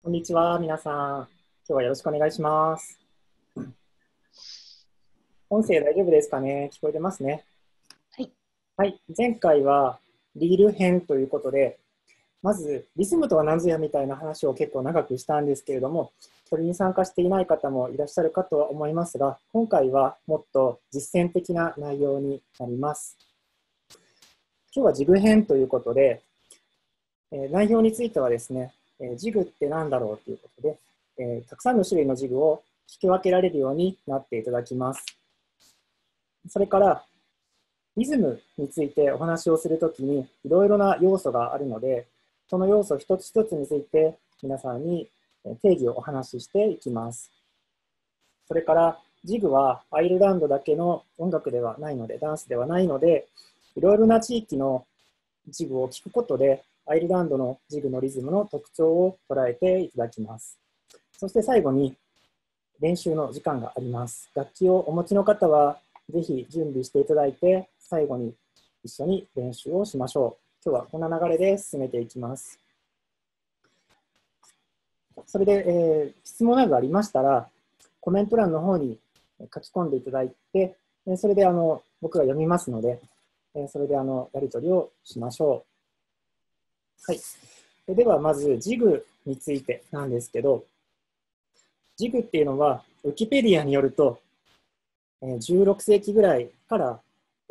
こんにちは、皆さん。今日はよろしくお願いします。音声大丈夫ですかね？聞こえてますね？はい。はい。前回はリール編ということで、まずリズムとは何ぞやみたいな話を結構長くしたんですけれども、それに参加していない方もいらっしゃるかとは思いますが、今回はもっと実践的な内容になります。今日はジグ編ということで、えー内容についてはですね、えジグって何だろうということで、えたくさんの種類のジグを引き分けられるようになっていただきます。それから、リズムについてお話をするときにいろいろな要素があるので、その要素一つ一つについて皆さんに定義をお話ししていきます。それから、ジグはアイルランドだけの音楽ではないので、ダンスではないので、いろいろな地域のジグを聞くことで、アイルランドのジグのリズムの特徴を捉えていただきます。そして最後に練習の時間があります。楽器をお持ちの方はぜひ準備していただいて、最後に一緒に練習をしましょう。今日はこんな流れで進めていきます。それで、えー質問などありましたら、コメント欄の方に書き込んでいただいて、えーそれであの僕が読みますので、えーそれであのやり取りをしましょう。はい。では、まず、ジグについてなんですけど、ジグっていうのは、ウィキペディアによると、16世紀ぐらいから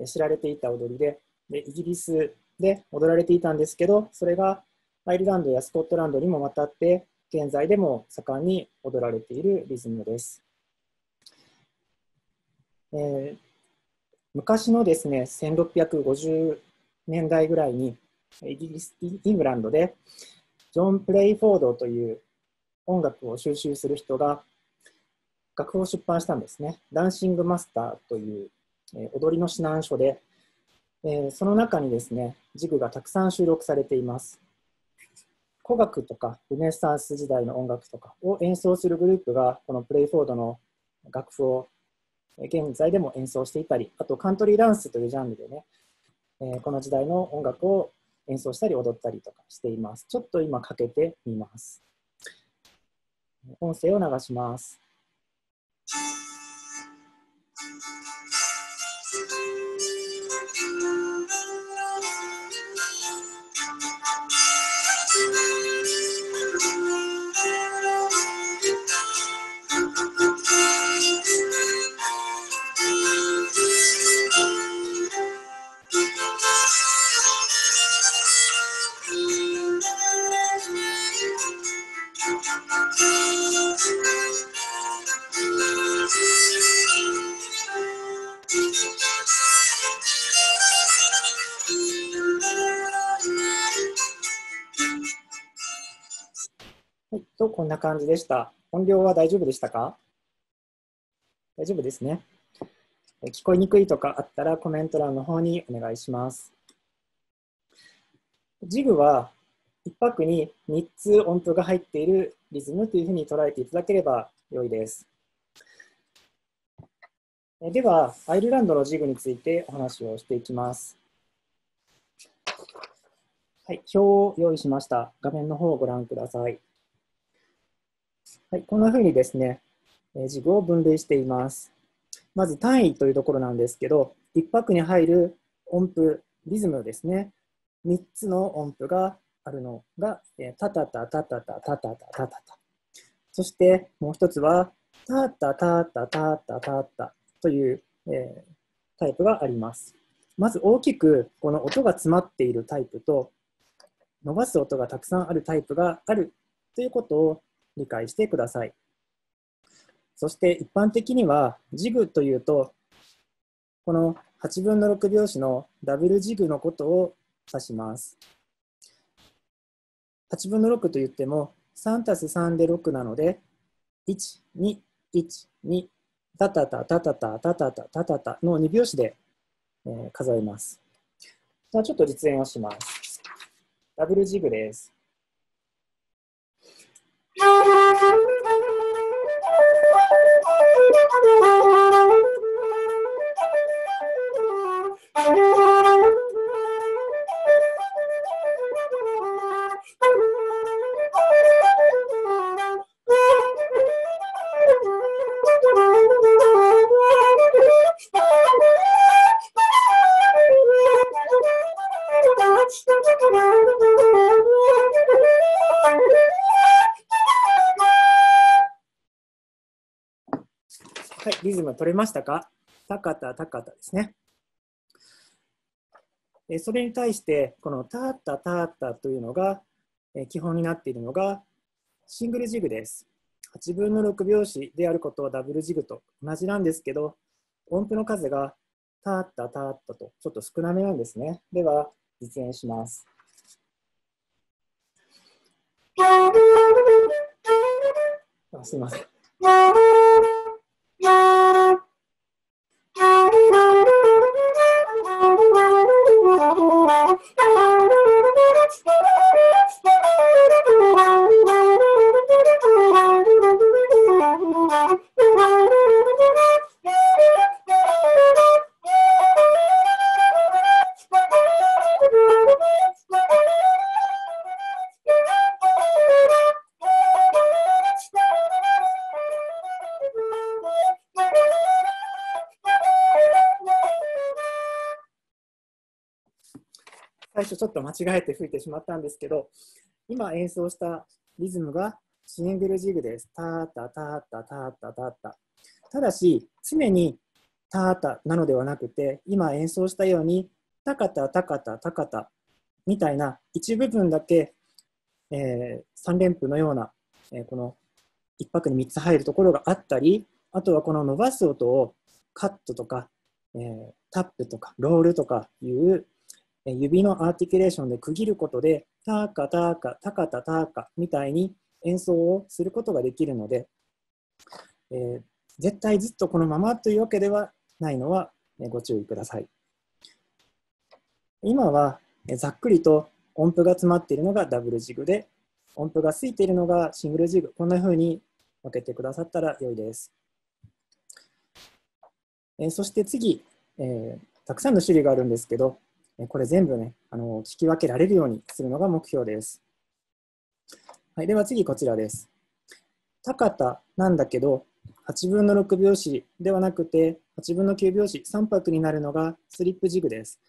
知られていた踊りでで、イギリスで踊られていたんですけど、それがアイルランドやスコットランドにも渡って、現在でも盛んに踊られているリズムです。えー昔のですね、1650年代ぐらいに、イギリス、イングランドで、ジョン・プレイフォードという音楽を収集する人が楽譜を出版したんですね。ダンシング・マスターという、えー踊りの指南書で、えーその中にですね、ジグがたくさん収録されています。古楽とかルネサンス時代の音楽とかを演奏するグループが、このプレイフォードの楽譜を現在でも演奏していたり、あとカントリーダンスというジャンルでね、えーこの時代の音楽を演奏したり踊ったりとかしています。ちょっと今かけてみます。音声を流します。とこんな感じでした。音量は大丈夫でしたか？大丈夫ですね。え聞こえにくいとかあったらコメント欄の方にお願いします。ジグは1拍に3つ音符が入っているリズムというふうに捉えていただければ良いです。えでは、アイルランドのジグについてお話をしていきます。はい、表を用意しました。画面の方をご覧ください。はい、こんなふうにですね、えージグを分類しています。まず単位というところなんですけど、1拍に入る音符、リズムですね。3つの音符があるのが、えータタタタタタタタタタタタ。そしてもう一つは、タタタタタタタタという、えータイプがあります。まず大きくこの音が詰まっているタイプと、伸ばす音がたくさんあるタイプがあるということを理解してください。そして一般的にはジグというと、この8分の6拍子のダブルジグのことを指します。8分の6と言っても3たす3で6なので、1、2、1、2、タタタタタタタタタタタタの2拍子で、え数えます。じゃあちょっと実演をします。ダブルジグです。Thank you. 取れましたか？高田、高田ですね。それに対して、このタータ、タータというのが基本になっているのがシングルジグです。8分の6拍子であることはダブルジグと同じなんですけど、音符の数がタータ、タータとちょっと少なめなんですね。では、実演します。あすみません。ちょっと間違えて吹いてしまったんですけど、今演奏したリズムがシングルジグです。タータタータタータタータ。ただし、常にタータなのではなくて、今演奏したように、タカタタカタタカタみたいな一部分だけ、えー、3連符のような、えー、この1拍に3つ入るところがあったり、あとはこの伸ばす音をカットとか、えー、タップとかロールとかいう指のアーティキュレーションで区切ることで、タカタカ、タカタタカみたいに演奏をすることができるので、えー、絶対ずっとこのままというわけではないのはご注意ください。今はざっくりと音符が詰まっているのがダブルジグで、音符がついているのがシングルジグ。こんな風に分けてくださったら良いです。えそして次、えー、たくさんの種類があるんですけど、これ全部ね、あの聞き分けられるようにするのが目標です。はい、では次こちらです。高田なんだけど、8分の6拍子ではなくて、8分の9拍子、3拍になるのがスリップジグです。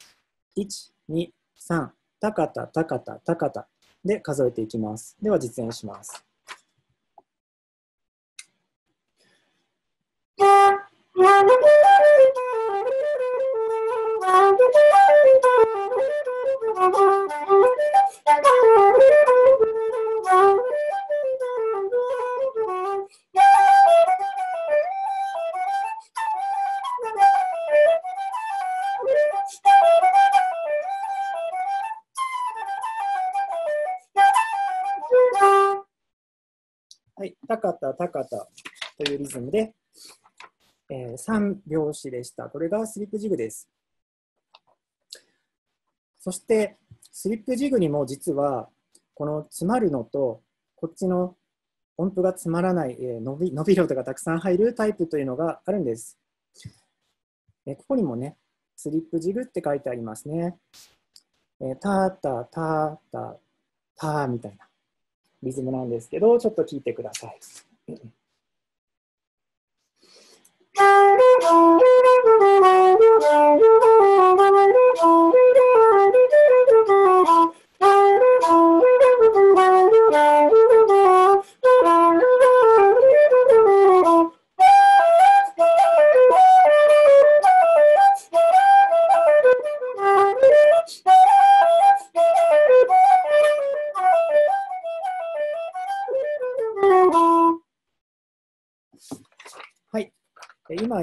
1、2、3、高田、高田、高田で数えていきます。では実演します。はい、高田、高田というリズムで、えー、3拍子でした。これがスリップジグです。そして、スリップジグにも実は、この詰まるのと、こっちの音符が詰まらない、えー、伸び伸びる音がたくさん入るタイプというのがあるんです。えー、ここにもね、スリップジグって書いてありますね。えー、ターターターターターみたいなリズムなんですけど、ちょっと聞いてください。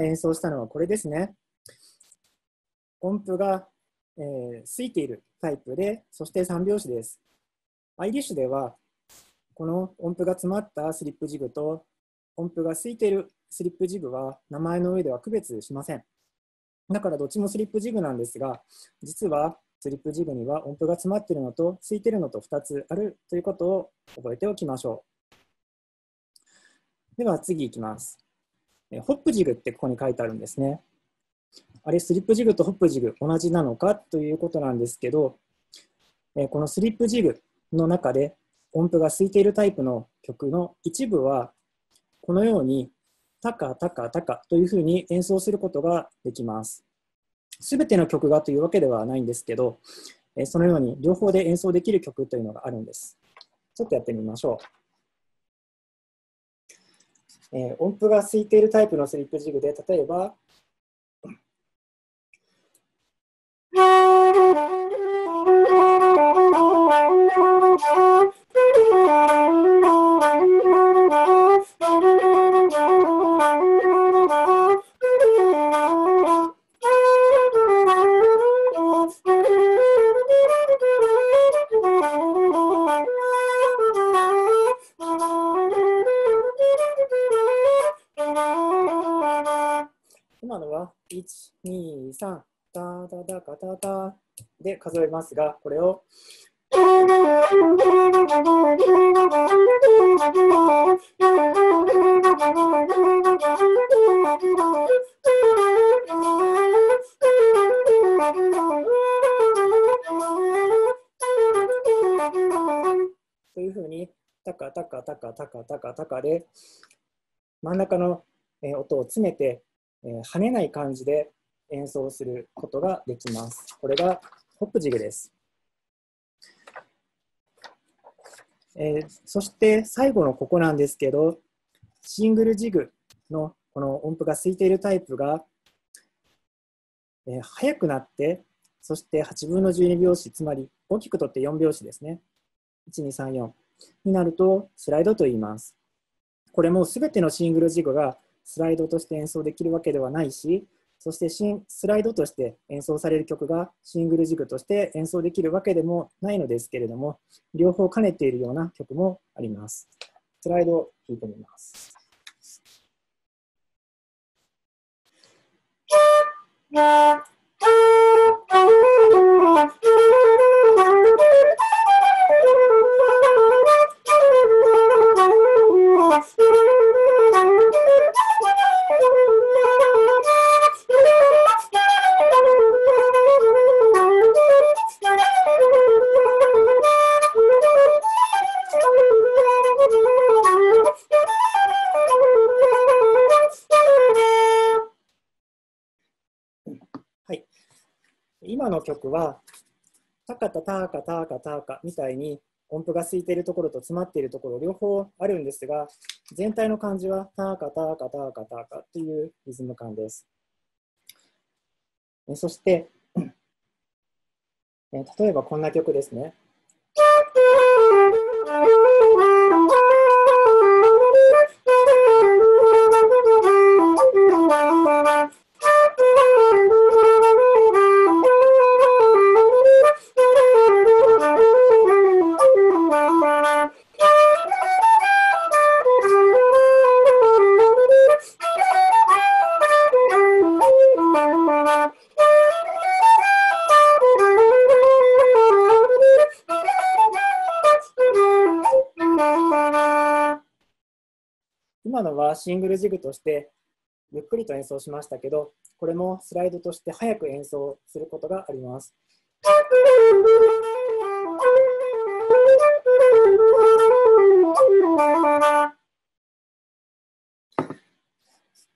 演奏したのはこれですね。音符が、えー、ついているタイプで、そして3拍子です。アイリッシュでは、この音符が詰まったスリップジグと音符がついているスリップジグは名前の上では区別しません。だからどっちもスリップジグなんですが、実はスリップジグには音符が詰まっているのとついているのと2つあるということを覚えておきましょう。では次いきます。ホップジグってここに書いてあるんですね。あれ、スリップジグとホップジグ同じなのかということなんですけど、このスリップジグの中で音符が空いているタイプの曲の一部は、このようにタカタカタカというふうに演奏することができます。すべての曲がというわけではないんですけど、そのように両方で演奏できる曲というのがあるんです。ちょっとやってみましょう。えー、音符が空いているタイプのスリップジグで、例えば、1、2、3、タタタカタタで数えますが、これを。というふうに、タカタカタカタカタカタカで、真ん中の音を詰めて、え跳ねない感じで演奏することができます。これがホップジグです。えー、そして最後のここなんですけど、シングルジグのこの音符が空いているタイプが、えー、速くなって、そして8分の12拍子、つまり大きくとって4拍子ですね。1、2、3、4になるとスライドと言います。これもすべてのシングルジグがスライドとして演奏できるわけではないし、そしてスライドとして演奏される曲がシングルジグとして演奏できるわけでもないのですけれども、両方兼ねているような曲もあります。スライドを弾いてみます。今の曲は、タカタタカタカタカみたいに音符が空いているところと詰まっているところ両方あるんですが、全体の感じはタカタカタカタカというリズム感です。そして、例えばこんな曲ですね。今のはシングルジグとしてゆっくりと演奏しましたけど、これもスライドとして早く演奏することがあります。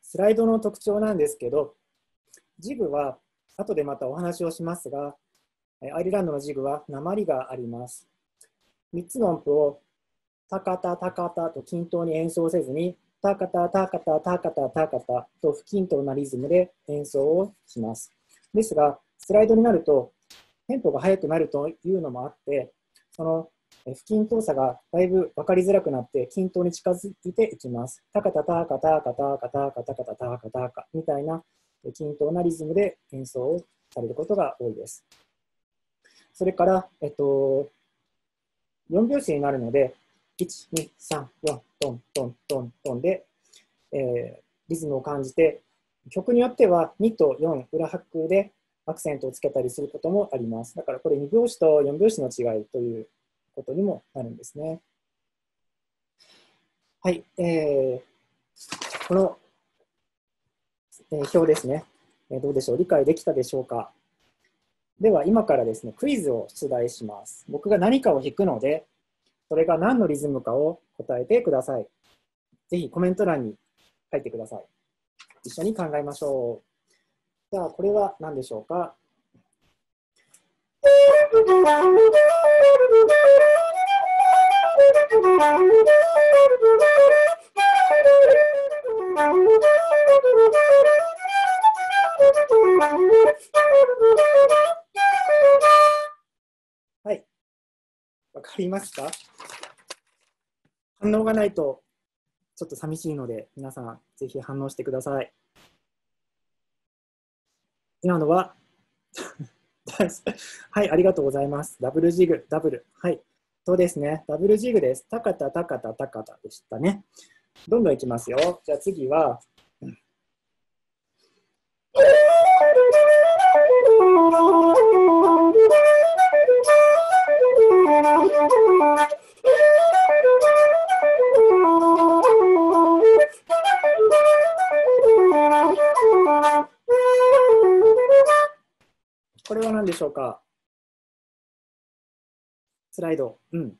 スライドの特徴なんですけど、ジグは後でまたお話をしますが、アイルランドのジグは鉛があります。3つの音符をタカタタカタと均等に演奏せずにタカタ、タカタ、タカタ、タカタと不均等なリズムで演奏をします。ですが、スライドになると、テンポが速くなるというのもあって、その不均等さがだいぶ分かりづらくなって、均等に近づいていきます。タカタ、タカタ、カタカタ、カタカタ、タカタカみたいな均等なリズムで演奏をされることが多いです。それから、えっと、4拍子になるので、1、2、3、4、トン、トン、トン、トンで、えー、リズムを感じて、曲によっては2と4裏拍でアクセントをつけたりすることもあります。だからこれ2拍子と4拍子の違いということにもなるんですね。はい、えー、この、えー、表ですね、えー、どうでしょう、理解できたでしょうか？では今からですね、クイズを出題します。僕が何かを弾くので、それが何のリズムかを答えてください。ぜひコメント欄に書いてください。一緒に考えましょう。じゃあ、これは何でしょうか？わかりますか？反応がないとちょっと寂しいので、皆さんぜひ反応してください。今のは はい、ありがとうございます。ダブルジグ、ダブル。はい、そうですね。ダブルジグです。高田、高田、高田でしたね。どんどんいきますよ。じゃあ次は、これは何でしょうか？スライド。うん。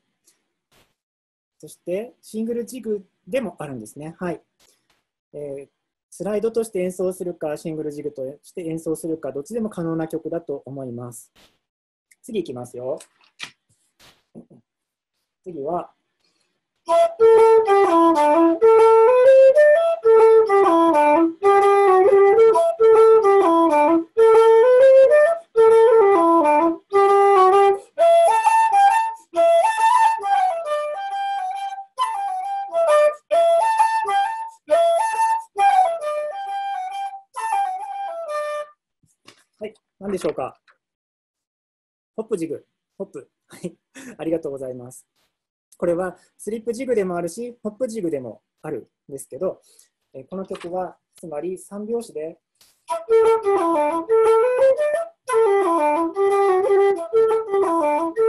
そして、シングルジグでもあるんですね。はい。えー、スライドとして演奏するか、シングルジグとして演奏するか、どっちでも可能な曲だと思います。次いきますよ。次は、しょうか？ホップジグ、ホップ。はい、ありがとうございます。これはスリップジグでもあるし、ホップジグでもあるんですけど、えこの曲はつまり3拍子で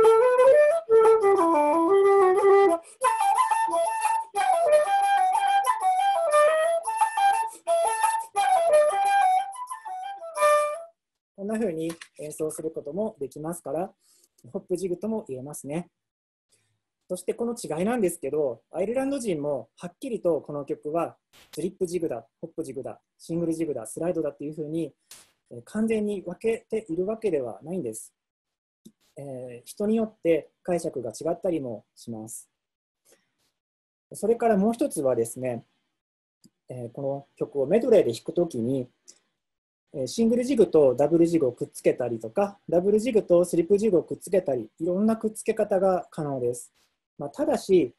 な風に演奏することもできますから、ホップジグとも言えますね。そしてこの違いなんですけど、アイルランド人もはっきりとこの曲はスリップジグだ、ホップジグだ、シングルジグだ、スライドだっていうふうに完全に分けているわけではないんです。えー、人によって解釈が違ったりもします。それからもう一つはですね、えー、この曲をメドレーで弾くときにシングルジグとダブルジグをくっつけたりとか、ダブルジグとスリップジグをくっつけたり、いろんなくっつけ方が可能です。まあ、ただし、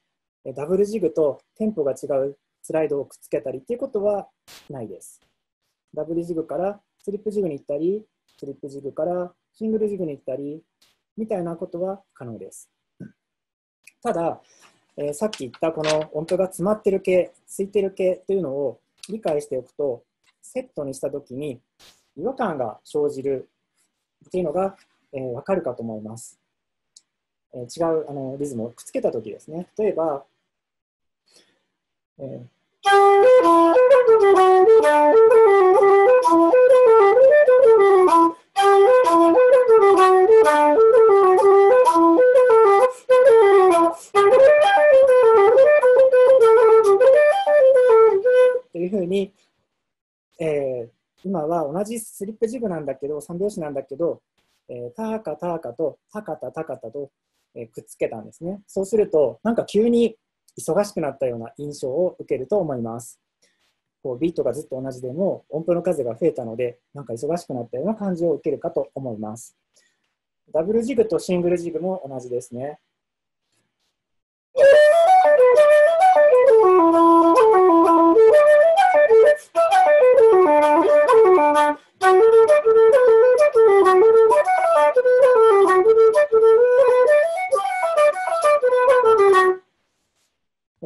ダブルジグとテンポが違うスライドをくっつけたりっていうことはないです。ダブルジグからスリップジグに行ったり、スリップジグからシングルジグに行ったり、みたいなことは可能です。ただ、えー、さっき言ったこの音符が詰まってる系、ついてる系というのを理解しておくと、セットにしたときに違和感が生じるっていうのが、えー、分かるかと思います。えー、違うあのリズムをくっつけたときですね。例えば、えーというふうにえー、今は同じスリップジグなんだけど、3拍子なんだけど、えー、タカタカとタカタタカタと、えー、くっつけたんですね。そうすると、なんか急に忙しくなったような印象を受けると思います。こうビートがずっと同じでも音符の数が増えたので、なんか忙しくなったような感じを受けるかと思います。ダブルジグとシングルジグも同じですね。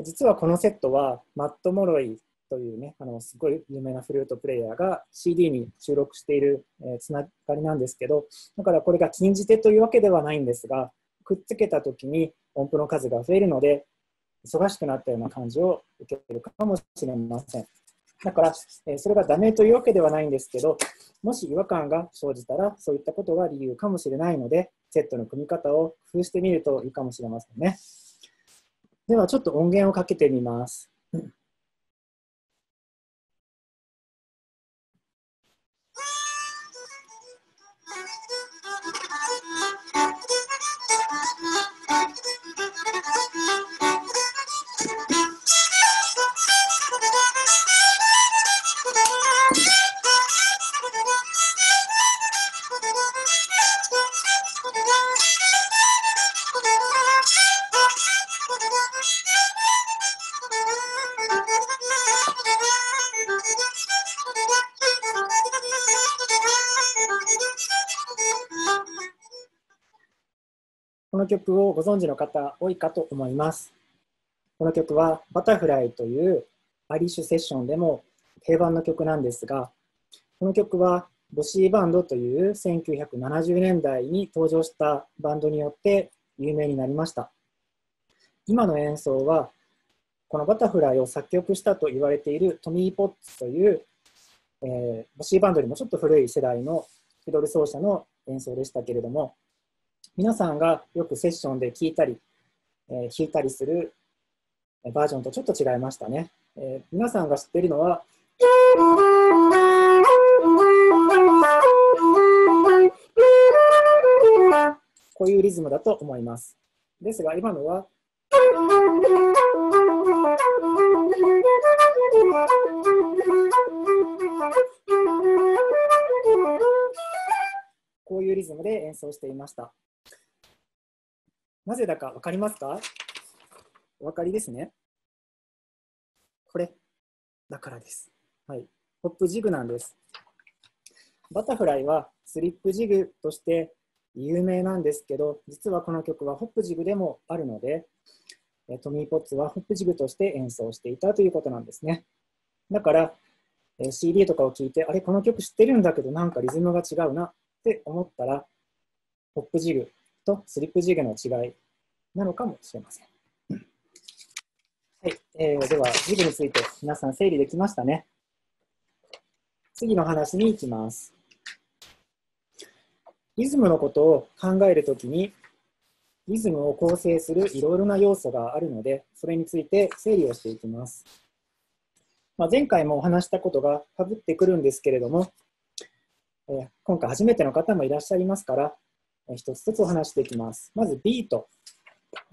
実はこのセットはマット・モロイというね、あのすごい有名なフルートプレイヤーが CD に収録している、えー、つながりなんですけど、だからこれが禁じ手というわけではないんですが、くっつけたときに音符の数が増えるので、忙しくなったような感じを受けるかもしれません。だから、えそれがダメというわけではないんですけど、もし違和感が生じたら、そういったことが理由かもしれないので、セットの組み方を工夫してみるといいかもしれませんね。では、ちょっと音源をかけてみます。曲をご存知の方多いかと思います。この曲はバタフライというアリッシュセッションでも定番の曲なんですが、この曲はボシーバンドという1970年代に登場したバンドによって有名になりました。今の演奏はこのバタフライを作曲したと言われているトミー・ポッツという、えー、ボシーバンドよりもちょっと古い世代のフィドル奏者の演奏でしたけれども皆さんがよくセッションで聴いたり、えー、弾いたりするバージョンとちょっと違いましたね。えー、皆さんが知っているのはこういうリズムだと思います。ですが今のはこういうリズムで演奏していました。なぜだか分かりますか？お分かりですね。これ、だからです。はい。ホップジグなんです。バタフライはスリップジグとして有名なんですけど、実はこの曲はホップジグでもあるので、トミー・ポッツはホップジグとして演奏していたということなんですね。だから、CD とかを聴いて、あれ、この曲知ってるんだけど、なんかリズムが違うなって思ったら、ホップジグとスリップジグの違いなのかもしれません。はい、えー、では、ジグについて皆さん整理できましたね。次の話に行きます。リズムのことを考えるときに、リズムを構成するいろいろな要素があるので、それについて整理をしていきます。まあ、前回もお話したことがかぶってくるんですけれども、えー、今回初めての方もいらっしゃいますから、一つずつお話していきます。まずビート。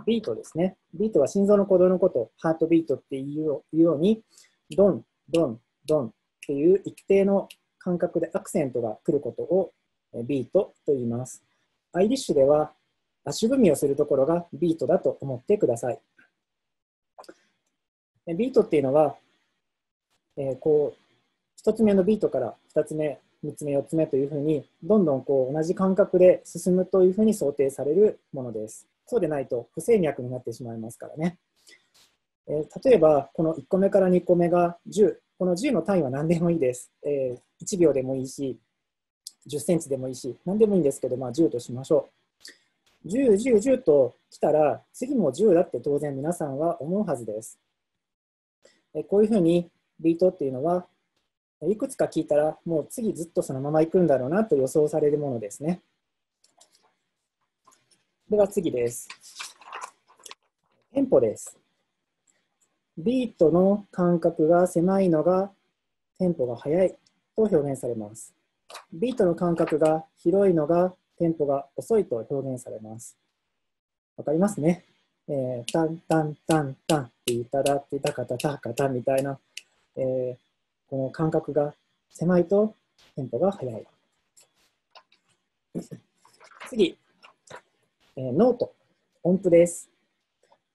ビートですね。ビートは心臓の鼓動のこと、ハートビートっていうように、ドン、ドン、ドンっていう一定の間隔でアクセントが来ることをビートと言います。アイリッシュでは足踏みをするところがビートだと思ってください。ビートっていうのは、えー、こう、1つ目のビートから2つ目、3つ目、4つ目というふうに、どんどんこう同じ感覚で進むというふうに想定されるものです。そうでないと不整脈になってしまいますからね。えー、例えば、この1個目から2個目が10。この10の単位は何でもいいです。えー、1秒でもいいし、10センチでもいいし、何でもいいんですけど、まあ、10としましょう。10、10、10と来たら、次も10だって当然皆さんは思うはずです。えこういうふうにビートっていうのは、いくつか聞いたら、もう次ずっとそのまま行くんだろうなと予想されるものですね。では次です。テンポです。ビートの間隔が狭いのがテンポが速いと表現されます。ビートの間隔が広いのがテンポが遅いと表現されます。わかりますね。えー、タンタンタンタンって言ったらってタカタタカタみたいな、えー、この間隔が狭いとテンポが速い。次、えー、ノート、音符です。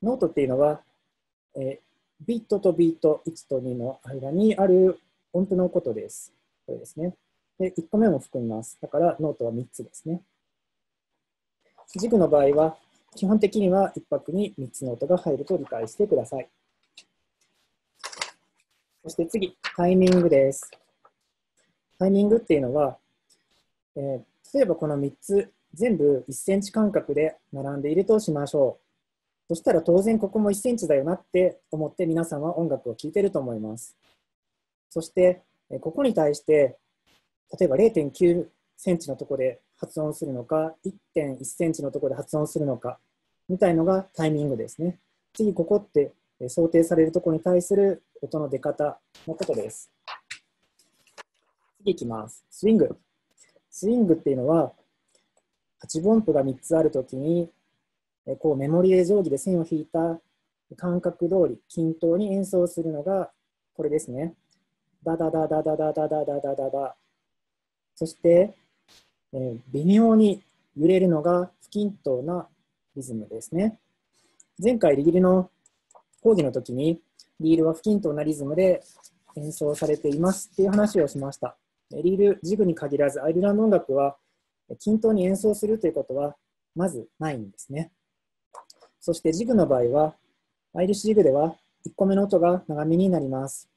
ノートっていうのは、えー、ビートとビート1と2の間にある音符のことです。これですね。で、1個目も含みます。だからノートは3つですね。軸の場合は、基本的には1拍に3つの音が入ると理解してください。そして次、タイミングです。タイミングっていうのは、えー、例えばこの3つ全部1センチ間隔で並んでいるとしましょう。そしたら当然ここも1センチだよなって思って皆さんは音楽を聴いてると思います。そして、ここに対して例えば0.9センチのとこで発音するのか、1.1センチのとこで発音するのか、みたいのがタイミングですね。次、ここって想定されるとこに対する音の出方のことです。次いきます。スイング。スイングっていうのは、8分音符が3つあるときに、こうメモリで定規で線を引いた感覚通り均等に演奏するのがこれですね。ダダダダダダダダダダダダそして、えー、微妙に揺れるのが不均等なリズムですね。前回リールの講義の時にリールは不均等なリズムで演奏されていますっていう話をしました。リール、ジグに限らずアイルランド音楽は均等に演奏するということはまずないんですね。そしてジグの場合は、アイリッシュジグでは1個目の音が長めになります。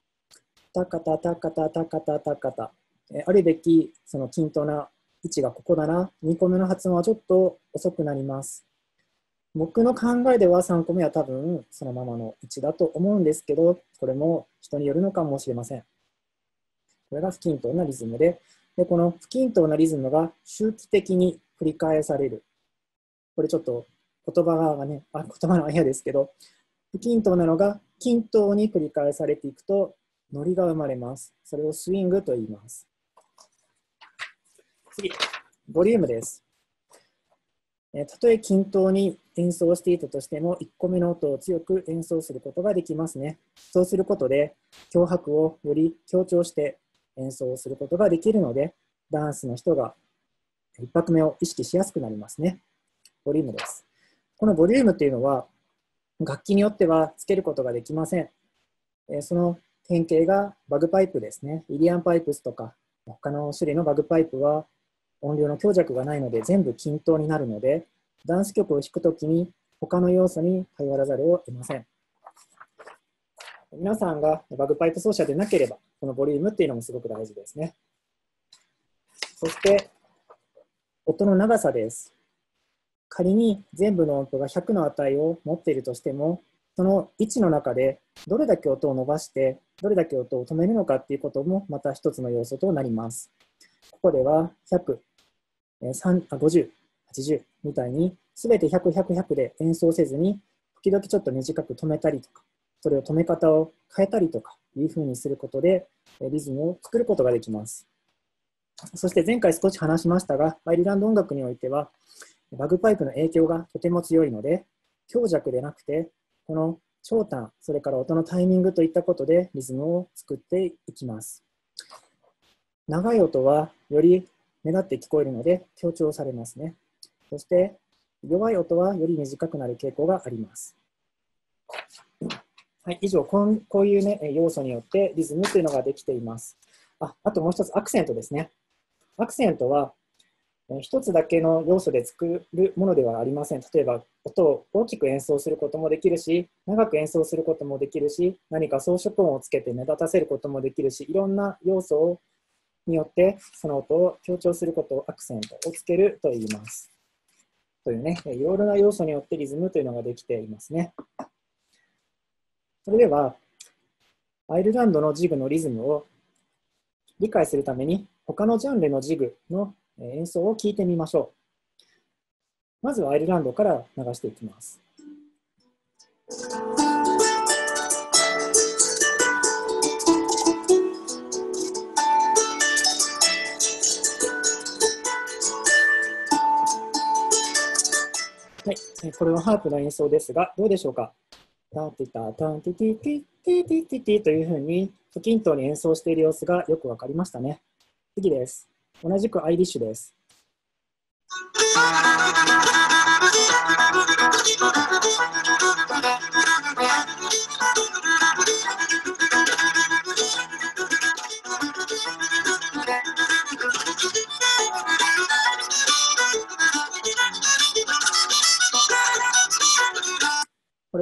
タカタタカタタカタタカタ。あるべきその均等な位置がここだな、2個目の発音はちょっと遅くなります。僕の考えでは3個目は多分そのままの位置だと思うんですけど、これも人によるのかもしれません。これが不均等なリズムで、でこの不均等なリズムが周期的に繰り返される。これちょっと言葉がね、あ言葉の嫌ですけど、不均等なのが均等に繰り返されていくと、ノリが生まれます。それをスイングと言います。次、ボリュームです。たとえ均等に演奏していたとしても、1個目の音を強く演奏することができますね。そうすることで、脅迫をより強調して演奏することができるので、ダンスの人が1拍目を意識しやすくなりますね。ボリュームです。このボリュームっていうのは、楽器によってはつけることができません。その典型がバグパイプですね。イリアンパイプスとか、他の種類のバグパイプは音量の強弱がないので全部均等になるので、ダンス曲を弾くときに他の要素に頼らざるを得ません。皆さんがバグパイプ奏者でなければ、このボリュームっていうのもすごく大事ですね。そして、音の長さです。仮に全部の音符が100の値を持っているとしても、その位置の中でどれだけ音を伸ばして、どれだけ音を止めるのかっていうこともまた一つの要素となります。ここでは100、50、80みたいに全て100、100、100で演奏せずに、時々ちょっと短く止めたりとか、それを止め方を変えたりとかいうふうにすることで、リズムを作ることができます。そして前回少し話しましたが、アイルランド音楽においては、バグパイプの影響がとても強いので、強弱でなくて、この長短、それから音のタイミングといったことでリズムを作っていきます。長い音はより目立って聞こえるので強調されますね。そして弱い音はより短くなる傾向があります。はい、以上こう、こういう、ね、要素によってリズムというのができています。ああともう一つ、アクセントですね。アクセントは一つだけの要素で作るものではありません。例えば、音を大きく演奏することもできるし、長く演奏することもできるし、何か装飾音をつけて目立たせることもできるし、いろんな要素をによってその音を強調することをアクセントをつけると言います。というね、いろいろな要素によってリズムというのができていますね。それでは、アイルランドのジグのリズムを理解するために、他のジャンルのジグの演奏を聞いてみましょう。まずはアイルランドから流していきます。これはハープの演奏ですが、どうでしょうか？タンティタタンティティティティティティティというふうに不均等に演奏している様子がよくわかりましたね。次です。同じくアイリッシュです。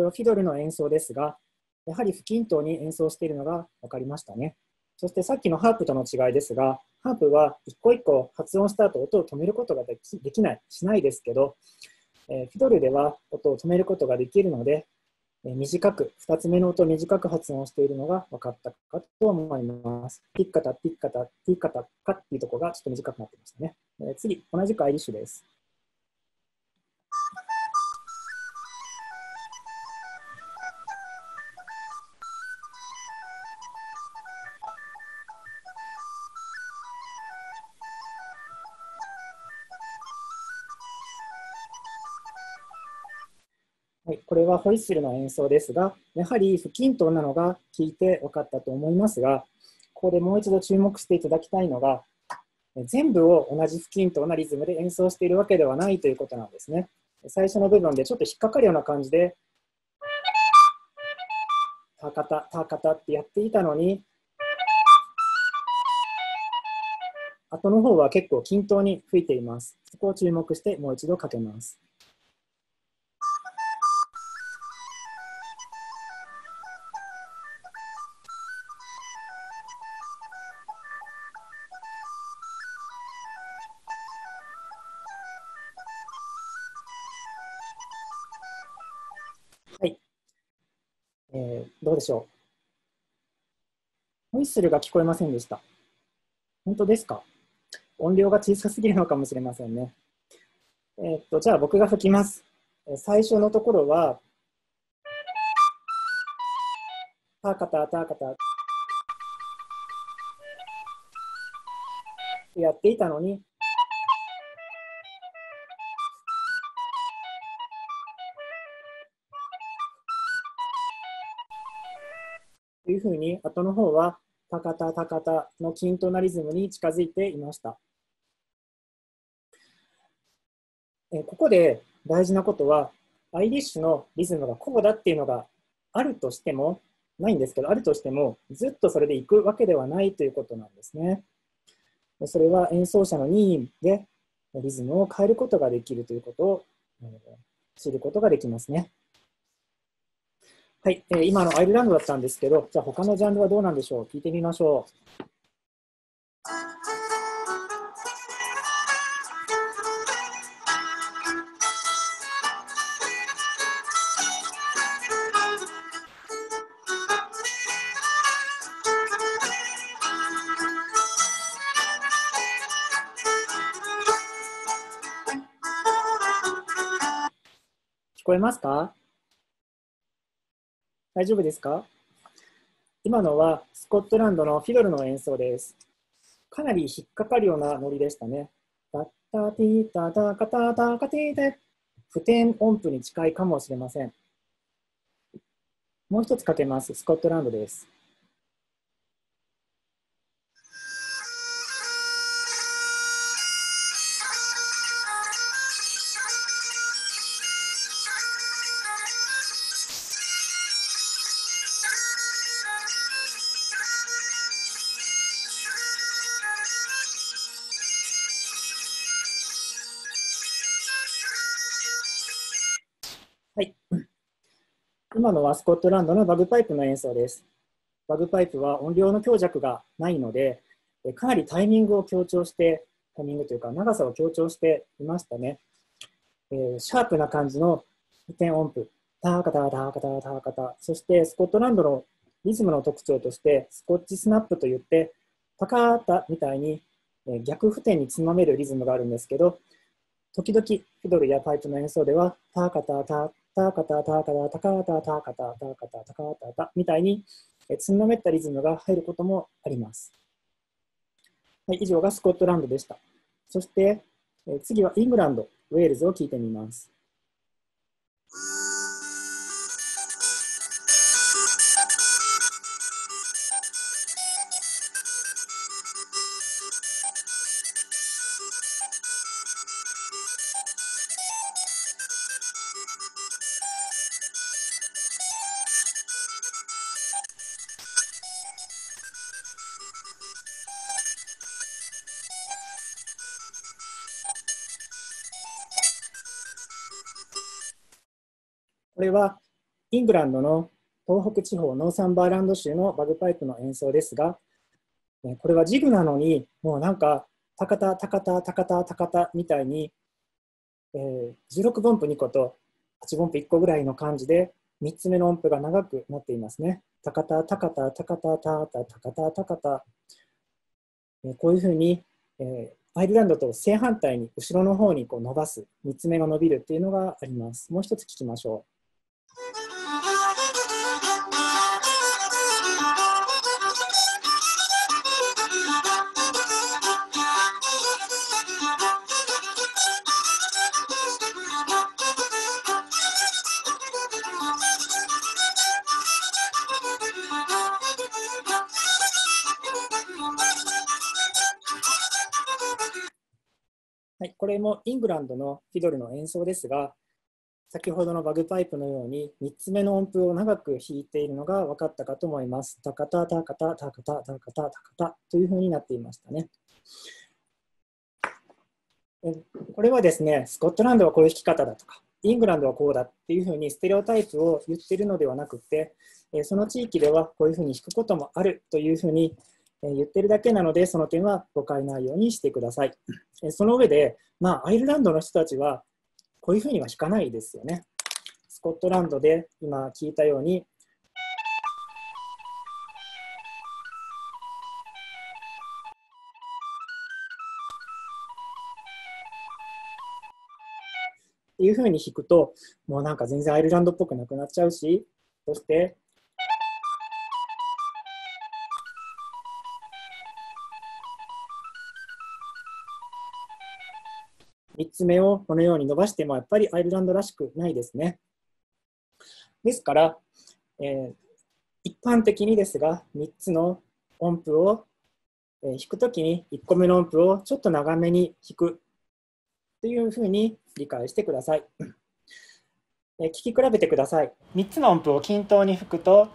れはフィドルの演奏ですが、やはり不均等に演奏しているのが分かりましたね。そしてさっきのハープとの違いですが、ハープは一個一個発音した後音を止めることができできない、しないですけど、えー、フィドルでは音を止めることができるので、えー、短く、2つ目の音を短く発音しているのが分かったかと思います。ピッカタ、ピッカタ、ピッカタカっていうところがちょっと短くなってましたね。えー、次、同じくアイリッシュです。れはホイッスルの演奏ですが、やはり不均等なのが聞いて分かったと思いますが、ここでもう一度注目していただきたいのが、全部を同じ不均等なリズムで演奏しているわけではないということなんですね。最初の部分でちょっと引っかかるような感じで、タカタ、タカタってやっていたのに、後の方は結構均等に吹いています。そこを注目してもう一度かけます。でしょうホイッスルが聞こえませんでした。本当ですか？音量が小さすぎるのかもしれませんね。えー、っと、じゃあ僕が吹きます。最初のところは、タカタタカタやっていたのに、というふうに後の方はタカタタカタの均等なリズムに近づいていました。えここで大事なことはアイリッシュのリズムがこうだっていうのがあるとしてもないんですけどあるとしてもずっとそれでいくわけではないということなんですね。それは演奏者の任意でリズムを変えることができるということを知ることができますね。はい、えー、今のアイルランドだったんですけど、じゃあ他のジャンルはどうなんでしょう？聞いてみましょう。聞こえますか？大丈夫ですか？今のはスコットランドのフィドルの演奏です。かなり引っかかるようなノリでしたね。タッタティータタカタタカティーテ普天音符に近いかもしれません。もう一つかけます。スコットランドです。はい今のはスコットランドのバグパイプの演奏です。バグパイプは音量の強弱がないので、かなりタイミングを強調して、タイミングというか長さを強調していましたね。えー、シャープな感じの点音符、ターカタターカタターカタそしてスコットランドのリズムの特徴として、スコッチスナップといって、タカータみたいに逆不点につまめるリズムがあるんですけど、時々フィドルやパイプの演奏では、ターカタータータカタタカタタカタタカタタカタタカタタみたいにつんのめったリズムが入ることもあります。はい、以上がスコットランドでした。そして次はイングランド、ウェールズを聞いてみます。イングランドの東北地方ノーサンバーランド州のバグパイプの演奏ですが、これはジグなのに、もうなんか、タカタ、タカタ、タカタ、タカタみたいに、えー、16分音符2個と8分音符1個ぐらいの感じで、3つ目の音符が長くなっていますね。タカタ、タカタ、タカタ、タタ、タカタ、タカタ。こういうふうに、えー、アイルランドと正反対に後ろの方にこう伸ばす、3つ目が伸びるっていうのがあります。もう一つ聞きましょう。もイングランドのフィドルの演奏ですが、先ほどのバグパイプのように3つ目の音符を長く弾いているのが分かったかと思います。タカタタカタタカタタカタタカタというふうになっていましたね。これはですね、スコットランドはこういう弾き方だとか、イングランドはこうだっていうふうにステレオタイプを言っているのではなくて、その地域ではこういうふうに弾くこともあるというふうに言ってるだけなので、その点は誤解ないようにしてください。その上で、まあ、アイルランドの人たちは、こういうふうには弾かないですよね。スコットランドで今聞いたように、っていうふうに弾くと、もうなんか全然アイルランドっぽくなくなっちゃうし、そして3つ目をこのように伸ばしてもやっぱりアイルランドらしくないですね。ですから、えー、一般的にですが3つの音符を、えー、弾くときに1個目の音符をちょっと長めに弾くというふうに理解してください。えー、聞き比べてください。3つの音符を均等に吹くと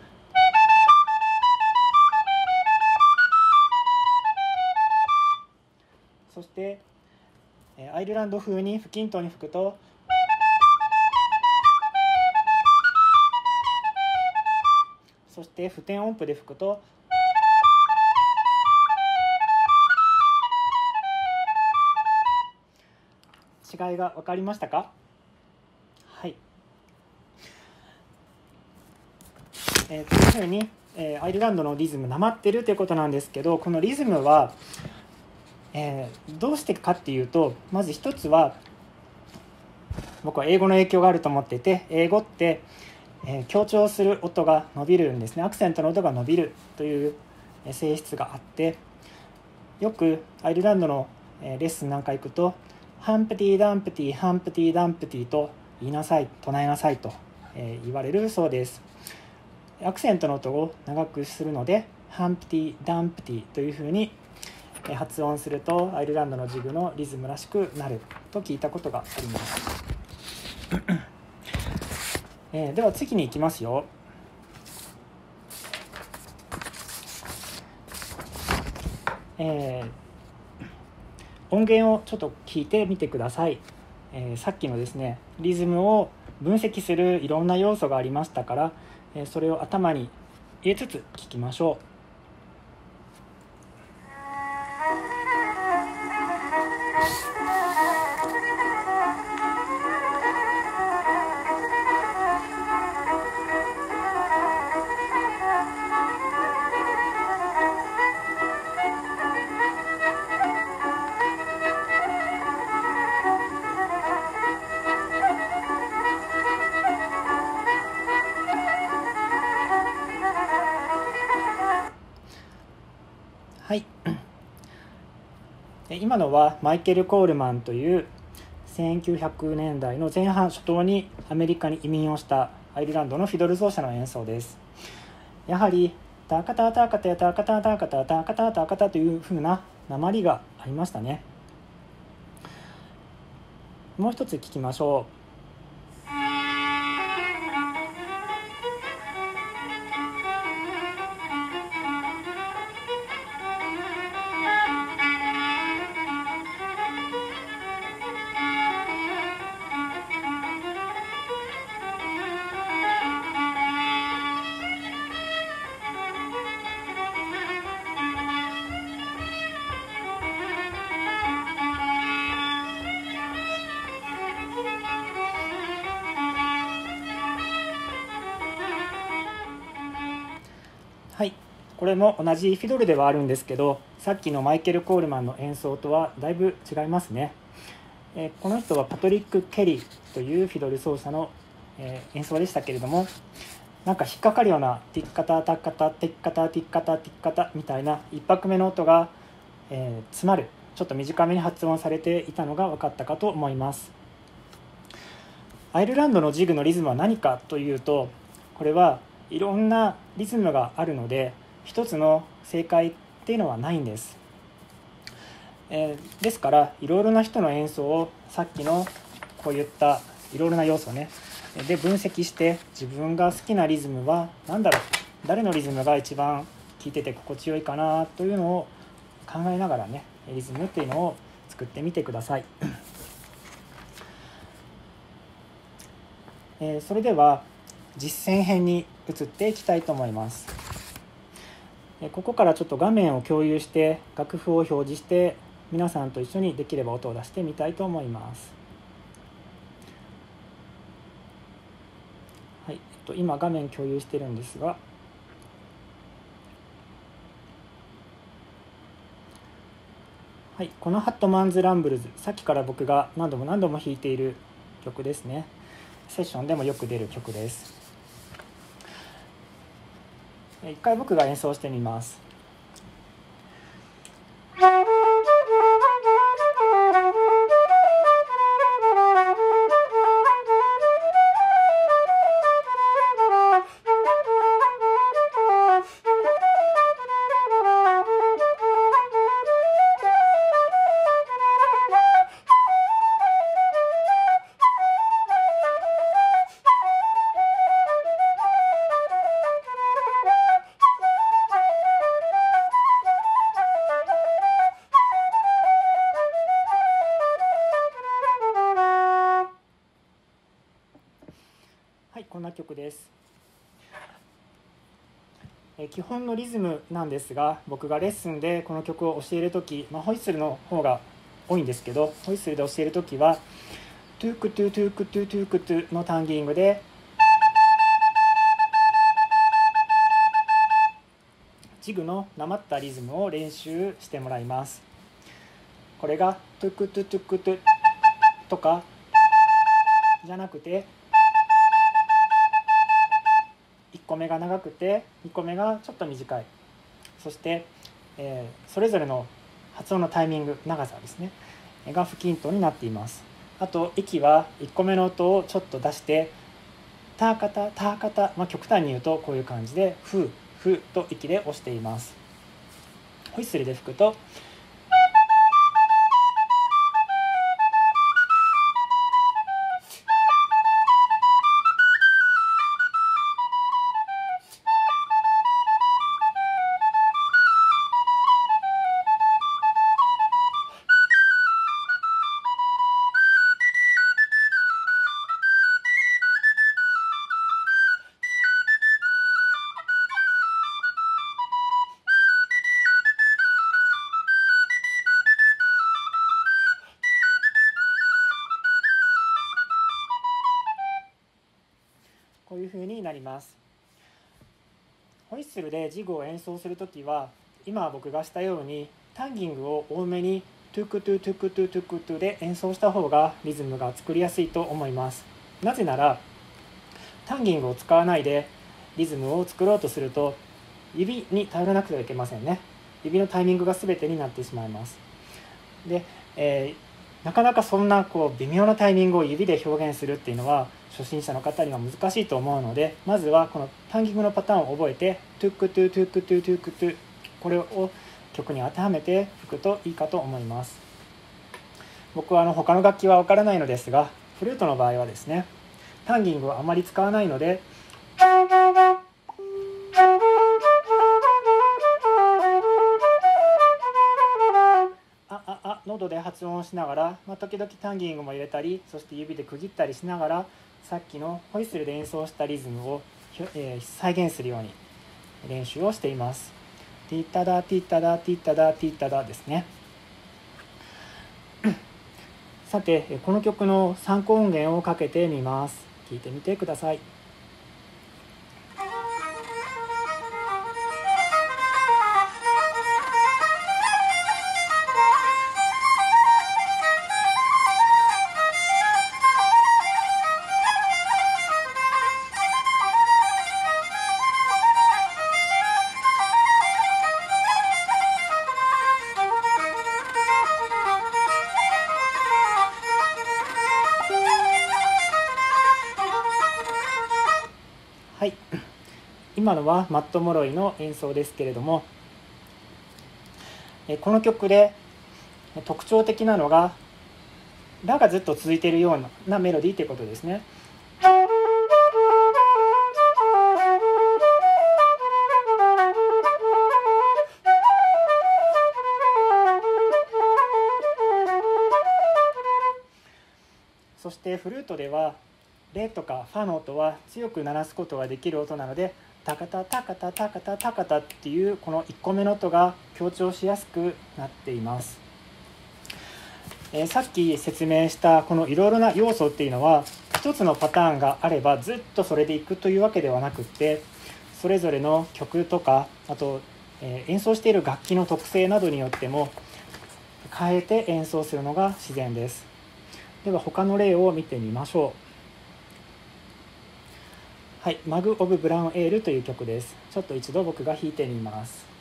イルランド風に不均等に吹くとそして不点音符で吹くと違いが分かりましたか？はい、えー、というふうに、えー、アイルランドのリズムなまってるということなんですけどこのリズムはえー、どうしてかっていうとまず一つは僕は英語の影響があると思ってて英語って、えー、強調する音が伸びるんですね。アクセントの音が伸びるという性質があってよくアイルランドのレッスンなんか行くとハンプティー・ダンプティーハンプティー・ダンプティーと言いなさい唱えなさいと、え言われるそうです。アクセントの音を長くするのでハンプティー・ダンプティーというふうに発音するとアイルランドのジグのリズムらしくなると聞いたことがあります、えー、では次に行きますよ。えー、音源をちょっと聞いてみてください、えー、さっきのですねリズムを分析するいろんな要素がありましたから、えー、それを頭に入れつつ聞きましょう。はマイケル・コールマンという1900年代の前半初頭にアメリカに移民をしたアイルランドのフィドル奏者の演奏です。やはりタカタタカタタカタタカタタカタタカタというふうな鉛がありましたねもう一つ聞きましょうこれも同じフィドルではあるんですけどさっきのマイケル・コールマンの演奏とはだいぶ違いますね、えこの人はパトリック・ケリーというフィドル奏者の、え演奏でしたけれどもなんか引っかかるようなティッカタタッカタティッカタティッカタティッカタみたいな1拍目の音が、えー、詰まるちょっと短めに発音されていたのが分かったかと思います。アイルランドのジグのリズムは何かというとこれはいろんなリズムがあるので一つの正解っていうのはないんです、えー、ですからいろいろな人の演奏をさっきのこういったいろいろな要素ね。で分析して自分が好きなリズムは何だろう。誰のリズムが一番聴いてて心地よいかなというのを考えながらねリズムっていうのを作ってみてください、えー、それでは実践編に移っていきたいと思います。ここからちょっと画面を共有して楽譜を表示して皆さんと一緒にできれば音を出してみたいと思います。はい、えっと、今画面共有してるんですがはい、このハットマンズ・ランブルズさっきから僕が何度も何度も弾いている曲ですねセッションでもよく出る曲です一回僕が演奏してみます。のリズムなんですが僕がレッスンでこの曲を教える時、まあ、ホイッスルの方が多いんですけどホイッスルで教える時はトゥークトゥートゥークトゥートゥークトゥのタンギングでジグのなまったリズムを練習してもらいます。これがトゥクトゥトゥクトゥとかじゃなくて個目が長くて2個目がちょっと短い。そして、えー、それぞれの発音のタイミング長さですね。が不均等になっています。あと息は1個目の音をちょっと出してタカタタカタ、まあ、極端に言うとこういう感じでフーフーと息で押しています。ホイッスルで吹くとなります。ホイッスルでジグを演奏する時は今僕がしたようにタンギングを多めにトゥクトゥトゥクトゥトゥクトゥで演奏した方がリズムが作りやすいと思いますなぜならタンギングを使わないでリズムを作ろうとすると指に頼らなくてはいけませんね指のタイミングが全てになってしまいますで、えー、なかなかそんなこう微妙なタイミングを指で表現するっていうのは初心者の方には難しいと思うのでまずはこのタンギングのパターンを覚えてトゥックトゥトゥックトゥトゥックトゥこれを曲に当てはめて吹くといいかと思います。僕はあの他の楽器はわからないのですがフルートの場合はですねタンギングをあまり使わないので喉で発音しながら、まあ、時々タンギングも入れたりそして指で区切ったりしながらさっきのホイッスルで演奏したリズムを、えー、再現するように練習をしています。ティッタダティッタダティッタダティッタダですね。さてこの曲の参考音源をかけてみます。聞いてみてくださ。い今のはマット・モロイの演奏ですけれどもこの曲で特徴的なのがラがずっと続いているようなメロディーということですね。そしてフルートではレとかファの音は強く鳴らすことができる音なのでタカタタカタタカタタカタっていうこの1個目の音が強調しやすくなっています、えー、さっき説明したこのいろいろな要素っていうのは一つのパターンがあればずっとそれでいくというわけではなくってそれぞれの曲とかあと、えー、演奏している楽器の特性などによっても変えて演奏するのが自然です。では他の例を見てみましょう。はい「マグ・オブ・ブラウン・エール」という曲です。ちょっと一度僕が弾いてみます。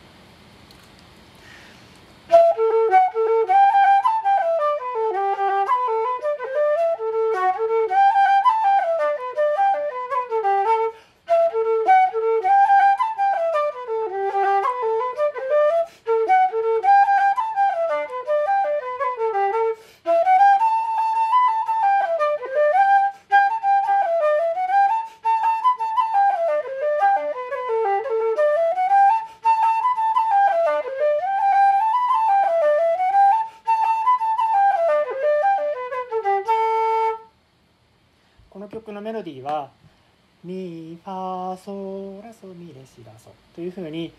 シラソというふうに、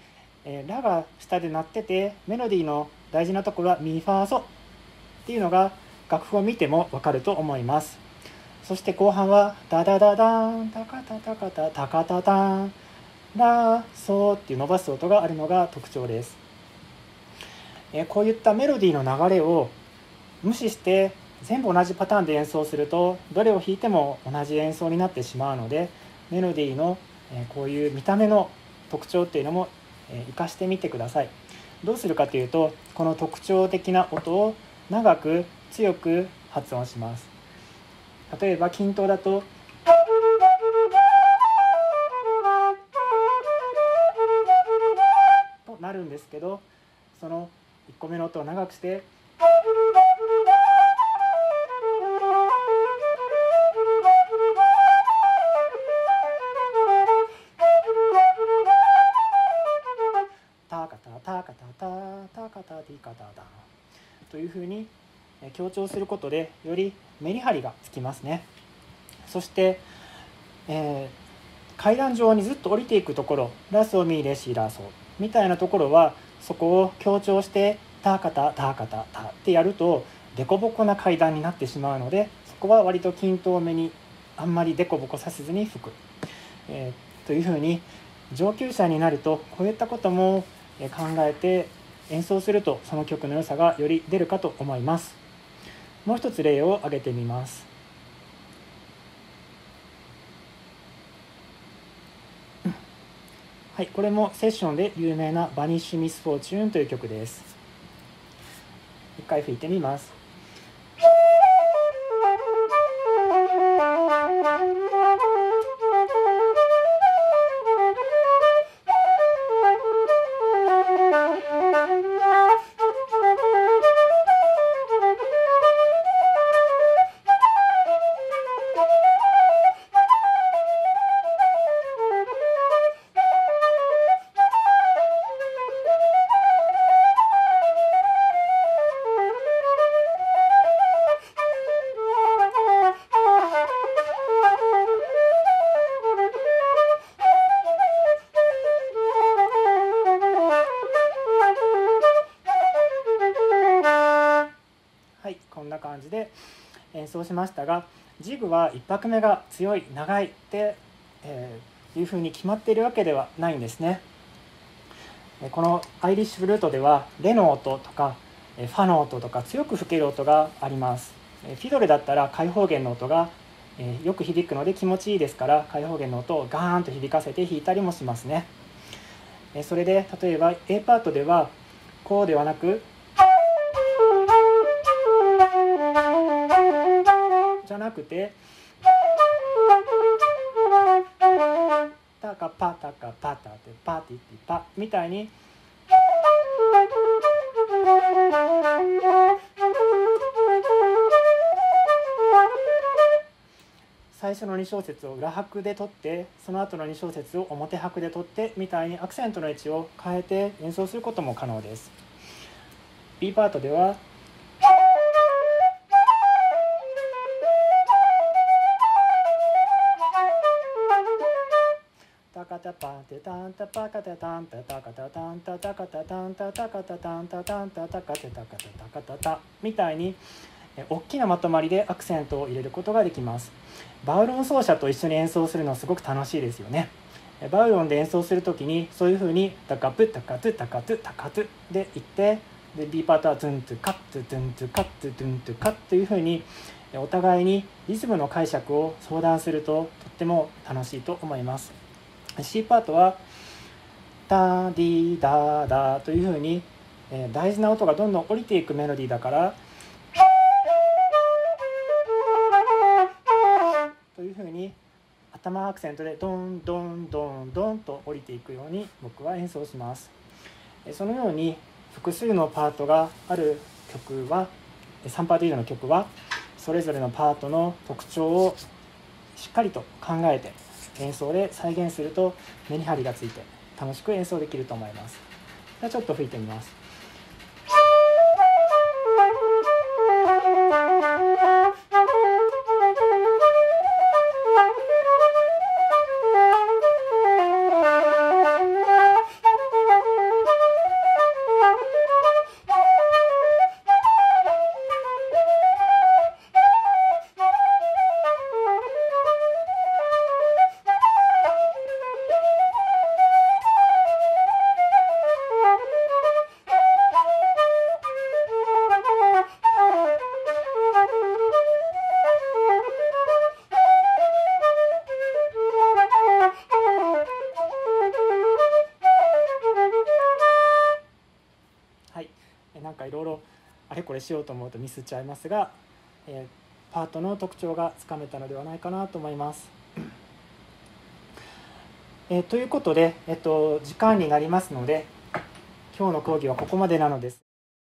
えー、ラが下で鳴っててメロディーの大事なところはミファーソっていうのが楽譜を見てもわかると思います。そして後半はダダダダンタカタタカタタカタタンラソっていう伸ばす音があるのが特徴です、えー、こういったメロディーの流れを無視して全部同じパターンで演奏するとどれを弾いても同じ演奏になってしまうのでメロディーのこういう見た目の特徴っていうのも活かしてみてください。どうするかというとこの特徴的な音を長く強く発音します。例えば均等だととなるんですけどその1個目の音を長くして調することでよりメリハリがつきますね。そして、えー、階段上にずっと降りていくところラソミレシラソみたいなところはそこを強調してタカタタカタタってやると凸凹な階段になってしまうのでそこは割と均等めにあんまり凸凹させずに吹く、えー、というふうに上級者になるとこういったことも考えて演奏するとその曲の良さがより出るかと思います。もう一つ例を挙げてみます。はい、これもセッションで有名な「バニッシュ・ミス・フォーチューン」という曲です。一回吹いてみます。感じで演奏しましたがジグは1拍目が強い長いって、えー、いうふうに決まっているわけではないんですね。このアイリッシュフルートではレの音とかファの音とか強く吹ける音があります。フィドルだったら開放弦の音がよく響くので気持ちいいですから開放弦の音をガーンと響かせて弾いたりもしますね。それで例えば A パートではこうではなくくて。タカパタカパタってパティティパみたいに。最初の2小節を裏拍で取ってその後の2小節を表拍で取ってみたいにアクセントの位置を変えて演奏することも可能です。B パートではパテタンタパカタタンタタカタタンタタカタタンタタカタタンタタンタタカテタカタタカタタみたいに大きなまとまりでアクセントを入れることができますバウロン奏者と一緒に演奏するのはすごく楽しいですよねバウロンで演奏する時にそういうふうにタカプタカトゥタカトゥタカトゥで言ってで B パートはトゥントゥカットゥトゥントゥカットゥトゥントゥカッというふうにお互いにリズムの解釈を相談するととっても楽しいと思います C パートはダディダダというふうにえ大事な音がどんどん降りていくメロディーだからというふうに頭アクセントでドンドンドンドンと降りていくように僕は演奏します。そのように複数のパートがある曲は3パート以上の曲はそれぞれのパートの特徴をしっかりと考えて演奏で再現するとメリハリがついて楽しく演奏できると思います。ではちょっと吹いてみます。しようと思うとミスっちゃいますが、えー、パートの特徴がつかめたのではないかなと思います。えー、ということで、えっと、時間になりますので今日の講義はここまでなのです。